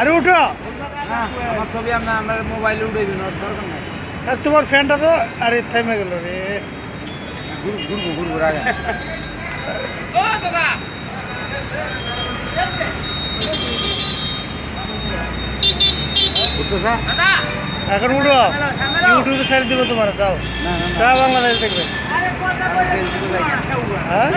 আরে উঠো। আমার ছবি আমরা আমার মোবাইলে উঠে দিন দরকার নাই। আর তোমার ফ্যানটা তো আরে থেমে গেল রে। ঘুর ঘুরবো ঘুরবো আগে বুঝতেছে এখন উঠো। ইউটিউবে ছেড়ে দিব তোমার দাও সারা বাংলাদেশ দেখবে। হ্যাঁ?